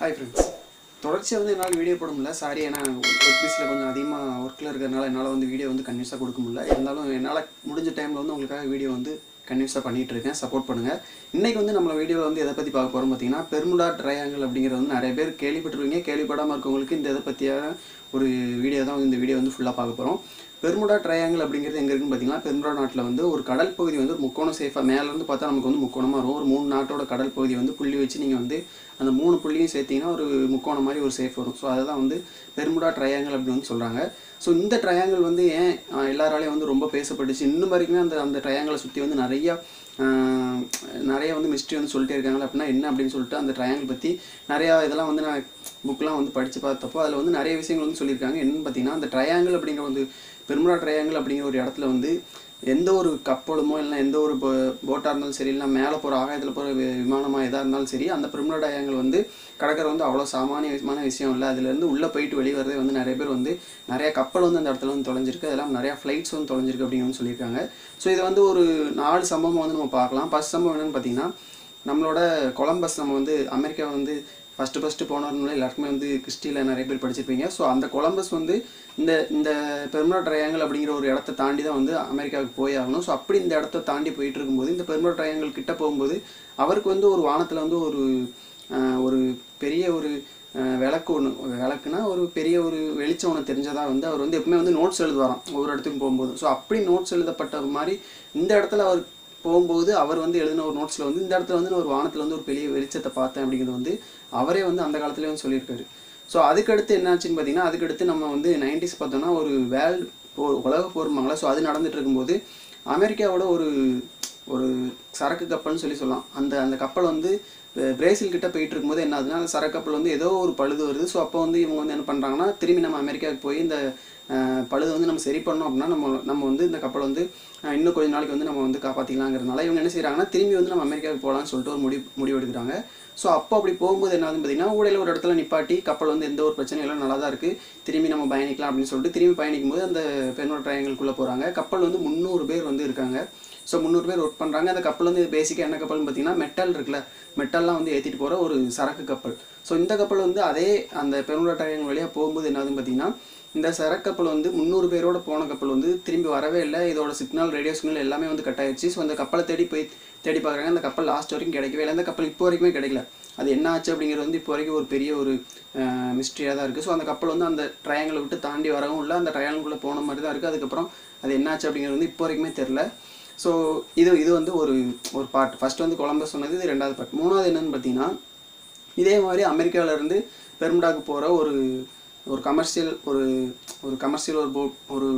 Hi friends தொடர்ச்சியாக வந்து என்னால் வீடியோ போட முடியல. சாரி ஏன்னா ஒர்க் பீஸில் கொஞ்சம் அதிகமாக ஒர்க்கில் இருக்கிறதுனால என்னால் வந்து வீடியோ வந்து கன்வியூஸாக கொடுக்க முடியல. இருந்தாலும் என்னால் முடிஞ்ச டைமில் வந்து உங்களுக்காக வீடியோ வந்து கன்வியூஸாக பண்ணிகிட்டு இருக்கேன். சப்போர்ட் பண்ணுங்கள் இன்றைக்கி வந்து நம்ம வீடியோவில் வந்து எதை பற்றி பார்க்க போகிறோம் பார்த்தீங்கன்னா பெர்முடா ட்ரையாங்கிள் அப்படிங்கிறது வந்து நிறைய பேர் கேள்விப்பட்டிருக்கீங்க கேள்விப்படாமல் இருக்கவங்களுக்கு இந்த இதை பற்றியான ஒரு வீடியோ தான் இந்த வீடியோ வந்து ஃபுல்லாக பார்க்க போகிறோம் பெர்முடா ட்ரையாங்கிள் அப்படிங்கிறது எங்கே இருக்குன்னு பார்த்தீங்கன்னா பெர்முடா நாட்டில் வந்து ஒரு கடல் பகுதி வந்து ஒரு முக்கோணம் சேஃபாக மேலேருந்து பார்த்தா நமக்கு வந்து முக்கோணமாக வரும். ஒரு மூணு நாட்டோட கடல் பகுதி வந்து புள்ளி வச்சு நீங்கள் வந்து அந்த மூணு புள்ளியும் சேர்த்தீங்கன்னா ஒரு முக்கோணம் மாதிரி ஒரு சேஃப் வரும். ஸோ அதை தான் வந்து பெர்முடா ட்ரையாங்கிள் அப்படின்னு வந்து சொல்கிறாங்க ஸோ இந்த ட்ரையாங்கிள் வந்து ஏன் எல்லாராலையும் வந்து ரொம்ப பேசப்பட்டுச்சு. இன்னும் வரைக்குமே அந்த அந்த ட்ரையாங்கிளை சுற்றி வந்து நிறையா நிறைய வந்து மிஸ்ட்ரி வந்து சொல்லிட்டே இருக்காங்க. அப்படின்னா என்ன அப்படின்னு சொல்லிட்டு அந்த ட்ரையாங்கிள் பற்றி நிறையா இதெல்லாம் வந்து நான் புக்லாம் வந்து படித்து பார்த்தப்போ அதில் வந்து நிறைய விஷயங்கள் வந்து சொல்லியிருக்காங்க. என்னென்னு பார்த்தீங்கன்னா அந்த ட்ரையாங்கிள் அப்படிங்கிற வந்து பெருமுடா ட்ரையாங்கிள் அப்படிங்கிற ஒரு இடத்துல வந்து எந்த ஒரு கப்பலுமோ இல்லை எந்த ஒரு போட்டாக இருந்தாலும் சரி இல்லைனா மேலே போகிற ஆகாயத்தில் போகிற விமானமாக எதாக இருந்தாலும் சரி அந்த பெருமுடா ட்ரையாங்கிள் வந்து கடற்கரை வந்து அவ்வளோ சாமானியமான விஷயம் இல்லை. அதுலேருந்து உள்ளே போயிட்டு வெளியே வரதே வந்து நிறைய பேர் வந்து நிறைய கப்பல் வந்து அந்த இடத்துல வந்து தொலைஞ்சிருக்கு. அதெல்லாம் நிறையா ஃப்ளைட்ஸ் வந்து தொலைஞ்சிருக்கு அப்படின்னு சொல்லியிருக்காங்க. ஸோ இது வந்து ஒரு நாலு சம்பவம் வந்து நம்ம பார்க்கலாம். ஃபஸ்ட் சம்பவம் என்னென்னு பார்த்தீங்கன்னா நம்மளோட கொலம்பஸ் நம்ம வந்து அமெரிக்கா வந்து ஃபஸ்ட்டு ஃபஸ்ட்டு போனவங்களும் எல்லாருக்குமே வந்து கிறிஸ்டியில் நிறைய பேர் படிச்சிருப்பீங்க. ஸோ அந்த கொலம்பஸ் வந்து இந்த இந்த பெர்மனா ட்ரையாங்கல் அப்படிங்கிற ஒரு இடத்த தாண்டி தான் வந்து அமெரிக்காவுக்கு போய் ஆகணும். ஸோ அப்படி இந்த இடத்த தாண்டி போயிட்டு இருக்கும்போது இந்த பெர்மனா ட்ரையாங்கல் கிட்ட போகும்போது அவருக்கு வந்து ஒரு வானத்தில் வந்து ஒரு ஒரு பெரிய ஒரு விளக்கு ஒன்று விளக்குனா ஒரு பெரிய ஒரு வெளிச்சம் ஒன்று தெரிஞ்சதாக வந்து அவர் வந்து எப்பவுமே வந்து நோட்ஸ் எழுதுவாராம் ஒவ்வொரு இடத்துக்கும் போகும்போது. ஸோ அப்படி நோட்ஸ் எழுதப்பட்ட மாதிரி இந்த இடத்துல அவர் போகும்போது அவர் வந்து எழுதின ஒரு நோட்ஸில் வந்து இந்த இடத்துல வந்து நான் ஒரு வானத்தில் வந்து ஒரு பெரிய வெளிச்சத்தை பார்த்தேன் அப்படிங்கிறது வந்து அவரே வந்து அந்த காலத்துலேயே வந்து சொல்லியிருக்காரு. ஸோ அதுக்கடுத்து என்னாச்சுன்னு பார்த்தீங்கன்னா அதுக்கடுத்து நம்ம வந்து நைன்டிஸ் பார்த்தோம்னா ஒரு வேர்ல்டு போர் உலக போர்மாங்களா ஸோ அது நடந்துட்டு இருக்கும்போது அமெரிக்காவோட ஒரு ஒரு சரக்கு கப்பல்னு சொல்லி சொல்லலாம். அந்த அந்த கப்பல் வந்து பிரேசில் கிட்ட போயிட்டு இருக்கும்போது என்ன ஆகுதுன்னா அந்த சரக்கு கப்பல் வந்து ஏதோ ஒரு பழுது வருது. ஸோ அப்போ வந்து இவங்க வந்து என்ன பண்ணுறாங்கன்னா திரும்பி நம்ம அமெரிக்காவுக்கு போய் இந்த பழுது வந்து நம்ம சரி பண்ணோம் அப்படின்னா நம்ம நம்ம வந்து இந்த கப்பலை வந்து இன்னும் கொஞ்ச நாளைக்கு வந்து நம்ம வந்து காப்பாற்றிக்கலாங்கிறதுனால இவங்க என்ன செய்கிறாங்கன்னா திரும்பி வந்து நம்ம அமெரிக்காவுக்கு போகலான்னு சொல்லிட்டு ஒரு முடிவு முடிவு எடுக்கிறாங்க ஸோ அப்போ அப்படி போகும்போது என்ன பார்த்தீங்கன்னா ஊடையில் ஒரு இடத்துல நிப்பாட்டி கப்பல் வந்து எந்த ஒரு பிரச்சனையும் இல்லை நல்லா தான் இருக்குது திரும்பி நம்ம பயணிக்கலாம் அப்படின்னு சொல்லிட்டு திரும்பி பயணிக்கும் போது அந்த பெண்ணோட ட்ரையங்களுக்குள்ளே போகிறாங்க கப்பல் வந்து முந்நூறு பேர் வந்து இருக்காங்க. ஸோ முந்நூறு பேர் ஒர்க் பண்ணுறாங்க அந்த கப்பல் வந்து பேசிக்காக என்ன கப்பல்னு பார்த்தீங்கன்னா மெட்டல் இருக்குல்ல. மெட்டல்லாம் வந்து ஏற்றிட்டு போகிற ஒரு சரக்கு கப்பல். ஸோ இந்த கப்பல் வந்து அதே அந்த பெருமுடா ட்ரையாங்கிள் வழியாக போகும்போது என்னதுன்னு பார்த்தீங்கன்னா இந்த சரக்கு கப்பல் வந்து முந்நூறு பேரோட போன கப்பல் வந்து திரும்பி வரவே இல்லை. இதோட சிக்னல் ரேடியோ சிக்னல் எல்லாமே வந்து கட் ஆயிடுச்சு. ஸோ அந்த கப்பலை தேடி போய் தேடி பார்க்குறாங்க அந்த கப்பல் லாஸ்ட் வரைக்கும் கிடைக்கவே இல்லை. அந்த கப்பல் இப்போ வரைக்குமே கிடைக்கல. அது என்ன ஆச்சு அப்படிங்கிறது வந்து இப்போ வரைக்கும் ஒரு பெரிய ஒரு மிஸ்ட்ரியாக தான் இருக்குது ஸோ அந்த கப்பல் வந்து அந்த ட்ரையாங்கிளை விட்டு தாண்டி வரவும் இல்லை. அந்த ட்ரையாங்குள்ளே போன மாதிரி தான் இருக்குது அதுக்கப்புறம் அது என்னாச்சு அப்படிங்கிறது வந்து இப்போ வரைக்குமே தெரில ஸோ இது இது வந்து ஒரு ஒரு பார்ட் ஃபர்ஸ்ட் வந்து கொலம்பஸ் சொன்னது இது ரெண்டாவது பார்ட் மூணாவது என்னன்னு பார்த்தீங்கன்னா இதே மாதிரி அமெரிக்காவிலேருந்து பெர்முடாக்கு போகிற ஒரு ஒரு கமர்ஷியல் ஒரு ஒரு கமர்ஷியல் ஒரு போட் ஒரு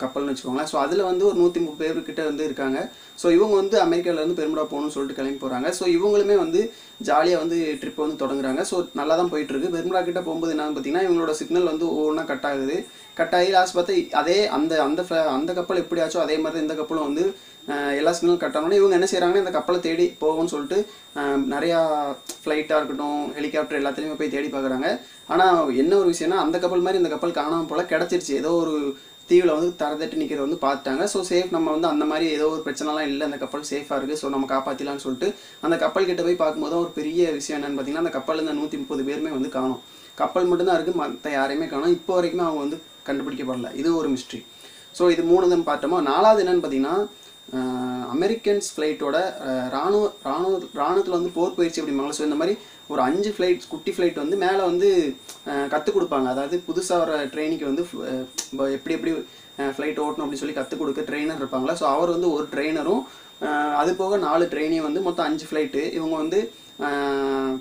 கப்பல்னு வச்சுக்கோங்களேன். ஸோ அதில் வந்து ஒரு நூற்றி முப்பது பேர்கிட்ட வந்து இருக்காங்க. ஸோ இவங்க வந்து அமெரிக்காவிலேருந்து பெருமிடா பெருமுடா போகணும்னு சொல்லிட்டு கிளம்பி போகிறாங்க ஸோ இவங்களுமே வந்து ஜாலியாக வந்து ட்ரிப் வந்து தொடங்குறாங்க. ஸோ நல்லா தான் போயிட்டுருக்கு. பெருமிடா பெருமுடா கிட்ட போகும்போது என்னன்னு பார்த்தீங்கன்னா இவங்களோட சிக்னல் வந்து ஒவ்வொன்றா கட் ஆகுது. கட் ஆகி லாஸ்ட் பார்த்து அதே அந்த அந்த அந்த கப்பல் எப்படியாச்சோ அதே மாதிரி தான் இந்த கப்பலும் வந்து எல்லா சிக்னலும் கட் ஆனோடனே இவங்க என்ன செய்கிறாங்கன்னா இந்த கப்பலை தேடி போகும்னு சொல்லிட்டு நிறையா ஃப்ளைட்டாக இருக்கட்டும் ஹெலிகாப்டர் எல்லாத்துலேயுமே போய் தேடி பார்க்குறாங்க. ஆனால் என்ன ஒரு விஷயம்னா அந்த கப்பல் மாதிரி இந்த கப்பல் காணாமல் போல கிடச்சிருச்சு. ஏதோ ஒரு தீவில் வந்து தரதட்டு நிற்கிறத வந்து பார்த்துட்டாங்க. ஸோ சேஃப் நம்ம வந்து அந்த மாதிரி ஏதோ ஒரு பிரச்சனைலாம் இல்லை. அந்த கப்பல் சேஃபாக இருக்குது ஸோ நம்ம காப்பாற்றிலாம்னு சொல்லிட்டு அந்த கப்பல் கிட்ட போய் பார்க்கும்போது ஒரு பெரிய விஷயம் என்னென்னு பார்த்தீங்கன்னா அந்த கப்பலில் இந்த நூற்றி முப்பது பேருமே வந்து காணும். கப்பல் மட்டும்தான் இருக்குது மற்ற யாரையுமே காணும். இப்போ வரைக்குமே அவங்க வந்து கண்டுபிடிக்கப்படல. இது ஒரு மிஸ்ட்ரி ஸோ இது மூணு பார்த்தோமா? நாலாவது என்னன்னு பார்த்தீங்கன்னா அமெரிக்கன்ஸ் ஃப்ளைட்டோட ராணுவ ராணுவ ராணுவத்தில் வந்து போர் பயிற்சி அப்படிம்பாங்களா ஸோ இந்த மாதிரி ஒரு அஞ்சு ஃப்ளைட் குட்டி ஃப்ளைட் வந்து மேலே வந்து கற்றுக் கொடுப்பாங்க. அதாவது புதுசாக வர ட்ரெயினிக்கு வந்து எப்படி எப்படி ஃப்ளைட் ஓட்டணும் அப்படின்னு சொல்லி கற்றுக் கொடுக்க ட்ரெயினர் இருப்பாங்களா? ஸோ அவர் வந்து ஒரு ட்ரெயினரும் அது போக நாலு ட்ரெயினையும் வந்து மொத்தம் அஞ்சு ஃப்ளைட்டு இவங்க வந்து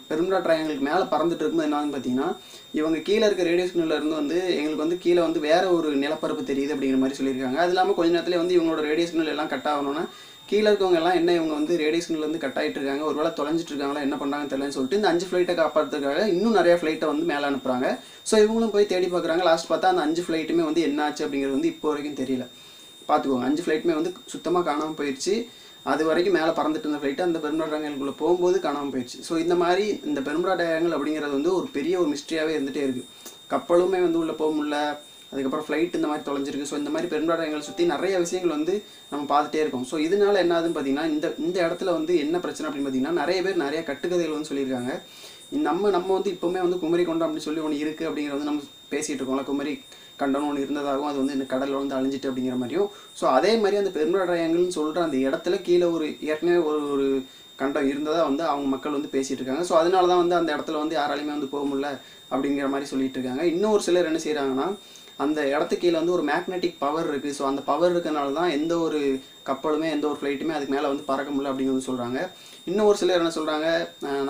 பெருமுடா ட்ரையாங்கிளுக்கு மேலே பறந்துட்டு இருக்கும்போது என்னன்னு பார்த்தீங்கன்னா இவங்க கீழே இருக்க ரேடியோ சிக்னல்ல இருந்து வந்து எங்களுக்கு வந்து கீழே வந்து வேறு ஒரு நிலப்பரப்பு தெரியுது அப்படிங்கிற மாதிரி சொல்லியிருக்காங்க. அது இல்லாமல் கொஞ்ச நேரத்தில் வந்து இவங்களோட ரேடியோ சிக்னல் எல்லாம் கட் ஆகணும்னா கீழே இருக்கவங்க எல்லாம் என்ன இவங்க வந்து ரேடியேஷன்லேருந்து கட் ஆகிட்டு இருக்காங்க. ஒருவேளை தொலைஞ்சிட்டு இருக்காங்களா என்ன பண்ணாங்கன்னு தெரியலன்னு சொல்லிட்டு இந்த அஞ்சு ஃப்ளைட்டை காப்பாற்றுறதுக்காக இன்னும் நிறைய ஃப்ளைட்டை வந்து மேலே அனுப்புகிறாங்க ஸோ இவங்களும் போய் தேடி பார்க்குறாங்க லாஸ்ட் பார்த்தா அந்த அஞ்சு ஃப்ளைட்டுமே வந்து என்ன ஆச்சு அப்படிங்கிறது வந்து இப்போ வரைக்கும் தெரியல. பார்த்துக்கோங்க அஞ்சு ஃப்ளைட்டுமே வந்து சுத்தமாக காணாமல் போயிடுச்சு அது வரைக்கும் மேலே பறந்துட்டு இருந்த ஃப்ளைட்டு அந்த பெரும்புரா டயங்களுக்குள்ளே போகும்போது காணாமல் போயிடுச்சு ஸோ இந்த மாதிரி இந்த பெரும்புரா டயங்கள் அப்படிங்கிறது வந்து ஒரு பெரிய ஒரு மிஸ்ட்ரியாகவே இருந்துகிட்டே இருக்குது கப்பலுமே வந்து உள்ளே போக முடியல. அதுக்கப்புறம் ஃப்ளைட் இந்த மாதிரி தொலைஞ்சிருக்கு. ஸோ இந்த மாதிரி பெரும்பாடங்களை சுற்றி நிறைய விஷயங்கள் வந்து நம்ம பார்த்துட்டே இருக்கோம். ஸோ இதனால என்ன ஆகுதுன்னு பார்த்தீங்கன்னா இந்த இந்த இடத்துல வந்து என்ன பிரச்சனை அப்படின்னு பார்த்தீங்கன்னா நிறைய பேர் நிறைய கட்டுக்கதைகள் வந்து சொல்லியிருக்காங்க. நம்ம நம்ம வந்து இப்போவுமே வந்து குமரி கொண்டம் அப்படின்னு சொல்லி ஒன்று இருக்குது அப்படிங்கிறது வந்து நம்ம பேசிகிட்டு இருக்கோம்ல. குமரி கண்டனம் ஒன்று இருந்ததாகவும் அது வந்து இந்த கடலில் வந்து அழிஞ்சிட்டு அப்படிங்கிற மாதிரியும். ஸோ அதே மாதிரி அந்த பெருமள சொல்கிற அந்த இடத்துல கீழே ஒரு ஏற்கனவே ஒரு ஒரு கண்டம் இருந்ததாக வந்து அவங்க மக்கள் வந்து பேசிகிட்டு இருக்காங்க. ஸோ அதனால தான் வந்து அந்த இடத்துல வந்து யாராலையுமே வந்து போக முடியல அப்படிங்கிற மாதிரி சொல்லிட்டு இருக்காங்க. இன்னும் ஒரு சிலர் என்ன செய்கிறாங்கன்னா அந்த இடத்துக்கு கீழே வந்து ஒரு மேக்னெட்டிக் பவர் இருக்குது ஸோ அந்த பவர் இருக்கிறனால தான் எந்த ஒரு கப்பலுமே எந்த ஒரு ஃப்ளைட்டுமே அதுக்கு மேலே வந்து பறக்க முடியல அப்படிங்கிறது சொல்கிறாங்க இன்னும் ஒரு சிலர் என்ன சொல்கிறாங்க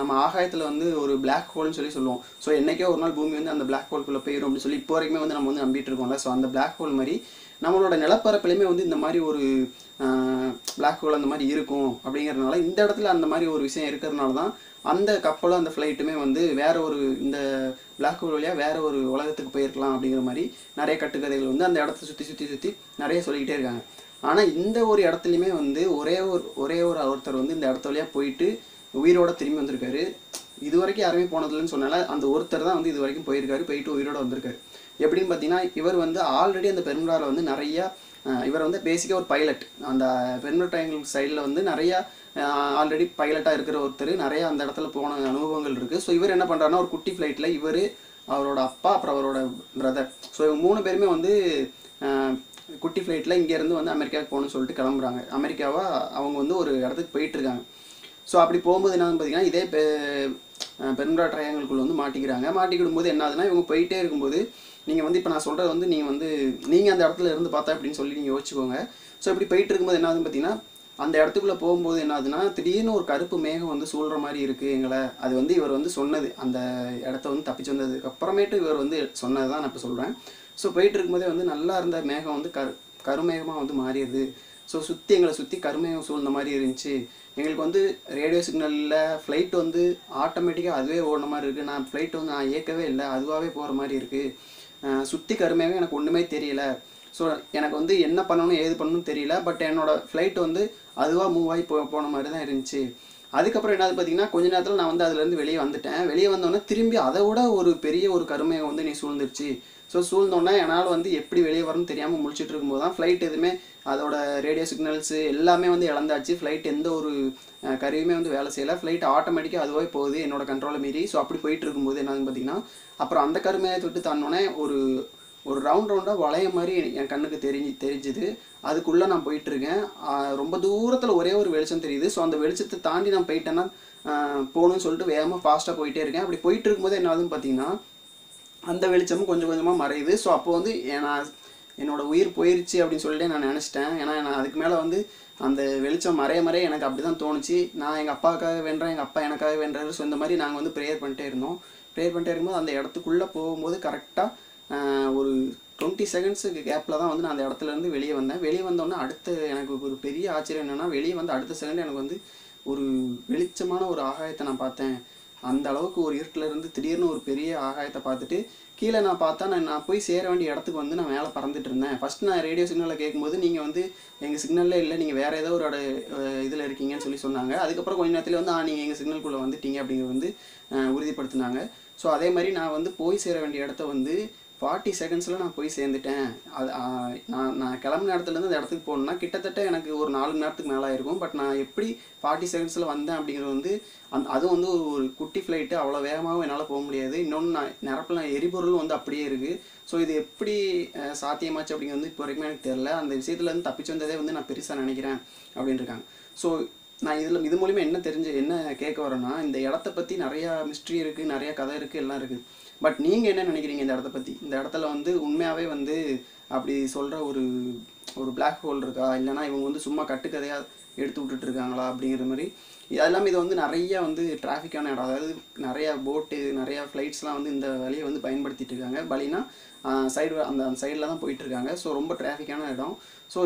நம்ம ஆகாயத்தில் வந்து ஒரு பிளாக் ஹோல்னு சொல்லி சொல்லுவோம். ஸோ என்றைக்கே ஒரு நாள் பூமி வந்து அந்த பிளாக் ஹோல்குள்ளே போயிடும் அப்படின்னு சொல்லி இப்போ வரைக்குமே வந்து நம்ம வந்து நம்பிட்டு இருக்கோம்ல. ஸோ அந்த பிளாக் ஹோல் மாதிரி நம்மளோட நிலப்பரப்புலையுமே வந்து இந்த மாதிரி ஒரு பிளாக் ஹோல் அந்த மாதிரி இருக்கும் அப்படிங்கிறதுனால இந்த இடத்துல அந்த மாதிரி ஒரு விஷயம் இருக்கிறதுனால தான் அந்த கப்பலும் அந்த ஃப்ளைட்டுமே வந்து வேற ஒரு இந்த பிளாக் ஹோல் வழியாக வேற ஒரு உலகத்துக்கு போயிருக்கலாம் அப்படிங்கிற மாதிரி நிறைய கட்டுக்கதைகள் வந்து அந்த இடத்த சுற்றி சுற்றி சுற்றி நிறைய சொல்லிக்கிட்டே இருக்காங்க. ஆனால் இந்த ஒரு இடத்துலையுமே வந்து ஒரே ஒரு ஒரே ஒரு ஒருத்தர் வந்து இந்த இடத்த வழியாக போயிட்டு உயிரோட திரும்பி வந்திருக்காரு. இது வரைக்கும் யாருமே போனதில்லைன்னு சொன்னால அந்த ஒருத்தர் தான் வந்து இது வரைக்கும் போயிருக்காரு போயிட்டு உயிரோட வந்திருக்காரு. எப்படின்னு பார்த்தீங்கன்னா இவர் வந்து ஆல்ரெடி அந்த பெரும்பாவில் வந்து நிறையா இவர் வந்து பேசிக்காக ஒரு பைலட் அந்த பெரும்பு ட்ரையாங்கிள் சைடில் வந்து நிறையா ஆல்ரெடி பைலட்டாக இருக்கிற ஒருத்தர் நிறையா அந்த இடத்துல போன அனுபவங்கள் இருக்குது ஸோ இவர் என்ன பண்ணுறாருன்னா ஒரு குட்டி ஃப்ளைட்டில் இவர் அவரோட அப்பா அப்புறம் அவரோட பிரதர் ஸோ இவங்க மூணு பேருமே வந்து குட்டி ஃப்ளைட்டில் இங்கேருந்து வந்து அமெரிக்காவுக்கு போகணும்னு சொல்லிட்டு கிளம்புறாங்க. அமெரிக்காவாக அவங்க வந்து ஒரு இடத்துக்கு போயிட்டுருக்காங்க ஸோ அப்படி போகும்போது என்னன்னு பார்த்தீங்கன்னா இதே பெ பெரும்பா வந்து மாட்டிக்கிறாங்க. மாட்டிக்கிடும் போது என்ன ஆகுதுன்னா இவங்க போயிட்டே இருக்கும்போது நீங்கள் வந்து இப்போ நான் சொல்கிறது வந்து நீங்கள் வந்து நீங்கள் அந்த இடத்துல இருந்து பார்த்தா அப்படின்னு சொல்லி நீங்கள் யோசிச்சுக்கோங்க. ஸோ இப்படி போயிட்டு இருக்கும்போது என்ன ஆகுதுன்னு பார்த்தீங்கன்னா அந்த இடத்துக்குள்ளே போகும்போது என்ன ஆகுதுன்னா திடீர்னு ஒரு கருப்பு மேகம் வந்து சூழ்கிற மாதிரி இருக்குது எங்களை. அது வந்து இவர் வந்து சொன்னது. அந்த இடத்த வந்து தப்பிச்சு வந்ததுக்கு அப்புறமேட்டு இவர் வந்து சொன்னது தான் நான் இப்போ சொல்கிறேன் ஸோ போயிட்டு இருக்கும்போதே வந்து நல்லா இருந்த மேகம் வந்து கரு கருமேகமாக வந்து மாறிடுது. ஸோ சுற்றி எங்களை சுற்றி கருமையும் சூழ்ந்த மாதிரி இருந்துச்சு. எங்களுக்கு வந்து ரேடியோ சிக்னலில் ஃப்ளைட் வந்து ஆட்டோமேட்டிக்காக அதுவே ஓடுன மாதிரி இருக்குது நான் ஃப்ளைட் வந்து நான் இயக்கவே இல்லை. அதுவாகவே போகிற மாதிரி இருக்குது சுற்றி கருமையாகவே எனக்கு ஒன்றுமே தெரியல. ஸோ எனக்கு வந்து என்ன பண்ணணும் ஏது பண்ணணும்னு தெரியல. பட் என்னோடய ஃப்ளைட் வந்து அதுவாக மூவ் ஆகி போ போன மாதிரி தான் இருந்துச்சு. அதுக்கப்புறம் என்னது பார்த்தீங்கன்னா கொஞ்ச நேரத்தில் நான் வந்து அதுலேருந்து வெளியே வந்துட்டேன். வெளியே வந்தோடனே திரும்பி அதை விட ஒரு பெரிய ஒரு கருமையை வந்து நீ சூழ்ந்துருச்சு. ஸோ சூழ்ந்தோடனே என்னால் வந்து எப்படி வெளியே வரணும்னு தெரியாமல் முழிச்சிட்டு இருக்கும்போது தான் ஃப்ளைட் எதுவுமே அதோட ரேடியோ சிக்னல்ஸு எல்லாமே வந்து இழந்தாச்சு. ஃப்ளைட் எந்த ஒரு கருவியுமே வந்து வேலை செய்யலை. ஃப்ளைட் ஆட்டோமேட்டிக்காக அதுவே போகுது என்னோட கண்ட்ரோலை மீறி. ஸோ அப்படி போயிட்டு இருக்கும்போது என்னன்னு பார்த்தீங்கன்னா அப்புறம் அந்த கருமையை தொட்டு தாண்டோடனே ஒரு ஒரு ரவுண்ட் ரவுண்டாக வளைய மாதிரி என் கண்ணுக்கு தெரிஞ்சு தெரிஞ்சுது. அதுக்குள்ளே நான் போயிட்டுருக்கேன் ரொம்ப தூரத்தில் ஒரே ஒரு வெளிச்சம் தெரியுது. ஸோ அந்த வெளிச்சத்தை தாண்டி நான் போயிட்டேன்னா போகணும்னு சொல்லிட்டு வேகமாக ஃபாஸ்ட்டாக போயிட்டே இருக்கேன். அப்படி போயிட்டு இருக்கும்போது என்னாலும் பார்த்தீங்கன்னா அந்த வெளிச்சமும் கொஞ்சம் கொஞ்சமாக மறையுது. ஸோ அப்போ வந்து நான் என்னோடய உயிர் போயிருச்சு அப்படின்னு சொல்லிட்டு நான் நினச்சிட்டேன். ஏன்னா நான் அதுக்கு மேலே வந்து அந்த வெளிச்சம் மறைய மறைய எனக்கு அப்படி தான் தோணுச்சு. நான் எங்கள் அப்பாவுக்காக வேண்டேன் எங்கள் அப்பா எனக்காக வேண்டுறாரு ஸோ இந்த மாதிரி நாங்கள் வந்து ப்ரேயர் பண்ணிட்டே இருந்தோம். ப்ரேயர் பண்ணிட்டே இருக்கும்போது அந்த இடத்துக்குள்ளே போகும்போது கரெக்டாக ஒரு டுவெண்ட்டி செகண்ட்ஸுக்கு கேப்பில் தான் வந்து நான் அந்த இடத்துல இருந்து வெளியே வந்தேன். வெளியே வந்தோடனே அடுத்த எனக்கு ஒரு பெரிய ஆச்சரியம் என்னென்னா வெளியே வந்து அடுத்த செகண்ட் எனக்கு வந்து ஒரு வெளிச்சமான ஒரு ஆகாயத்தை நான் பார்த்தேன். அந்த அளவுக்கு ஒரு இருட்டில் இருந்து திடீர்னு ஒரு பெரிய ஆகாயத்தை பார்த்துட்டு கீழே நான் பார்த்தா நான் நான் போய் சேர வேண்டிய இடத்துக்கு வந்து நான் மேலே பறந்துட்டு இருந்தேன். ஃபர்ஸ்ட் நான் ரேடியோ சிக்னலில் கேட்கும்போது நீங்கள் வந்து எங்கள் சிக்னல்லே இல்லை நீங்கள் வேறு ஏதோ ஒரு இதில் இருக்கீங்கன்னு சொல்லி சொன்னாங்க. அதுக்கப்புறம் கொஞ்ச நேரத்தில் வந்து ஆ நீங்கள் எங்கள் சிக்னல்குள்ளே வந்துட்டீங்க அப்படிங்கிறது வந்து உறுதிப்படுத்தினாங்க. ஸோ அதே மாதிரி நான் வந்து போய் சேர வேண்டிய இடத்த வந்து ஃபார்ட்டி செகண்ட்ஸில் நான் போய் சேர்ந்துட்டேன். அது நான் நான் கிளம்புன இடத்துலேருந்து அந்த இடத்துக்கு போகணுன்னா கிட்டத்தட்ட எனக்கு ஒரு நாலு மணி நேரத்துக்கு மேலே இருக்கும் பட் நான் எப்படி ஃபார்ட்டி செகண்ட்ஸில் வந்தேன் அப்படிங்கிறது வந்து அந் அதுவும் வந்து ஒரு ஒரு குட்டி ஃப்ளைட்டு அவ்வளோ வேகமாகவும் என்னால் போக முடியாது. இன்னொன்று நான் நிரப்பில் எரிபொருள் வந்து அப்படியே இருக்குது ஸோ இது எப்படி சாத்தியமாச்சு அப்படிங்கிறது வந்து இப்போ வரைக்கும் எனக்கு தெரில அந்த விஷயத்துலேருந்து தப்பிச்சு வந்ததே வந்து நான் பெருசாக நினைக்கிறேன் அப்படின்னு இருக்காங்க. ஸோ நான் இதில் இது மூலிமா என்ன தெரிஞ்சு என்ன கேட்க வரேன்னா இந்த இடத்த பற்றி நிறையா மிஸ்ட்ரி இருக்குது நிறையா கதை இருக்குது எல்லாம் இருக்குது பட் நீங்கள் என்ன நினைக்கிறீங்க இந்த இடத்த பற்றி இந்த இடத்துல வந்து உண்மையாகவே வந்து அப்படி சொல்கிற ஒரு ஒரு பிளாக் ஹோல் இருக்கா? இல்லைனா இவங்க வந்து சும்மா கட்டுக்கதையாக எடுத்து விட்டுட்டு இருக்காங்களா அப்படிங்கிற மாதிரி. இது எல்லாமே இது வந்து நிறைய வந்து டிராஃபிக்கான இடம். அதாவது நிறையா போட்டு நிறையா ஃப்ளைட்ஸ்லாம் வந்து இந்த வழியை வந்து பயன்படுத்திட்டு இருக்காங்க. பலினா சைடு அந்த அந்த சைடில் தான் போயிட்டுருக்காங்க ஸோ ரொம்ப டிராஃபிக்கான இடம். ஸோ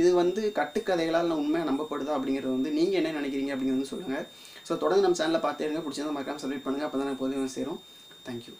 இது வந்து கட்டுக்கதைகளால் உண்மையாக நம்பப்படுதா அப்படிங்கிறது வந்து நீங்கள் என்ன நினைக்கிறீங்க அப்படிங்கிறது வந்து சொல்லுங்கள் ஸோ தொடர்ந்து நம்ம சேனலில் பார்த்தே இருங்க பிடிச்சதை மறக்காம சப்ஸ்கிரைப் பண்ணுங்கள் அப்போ தான் எப்போதும் சேரும். தேங்க்யூ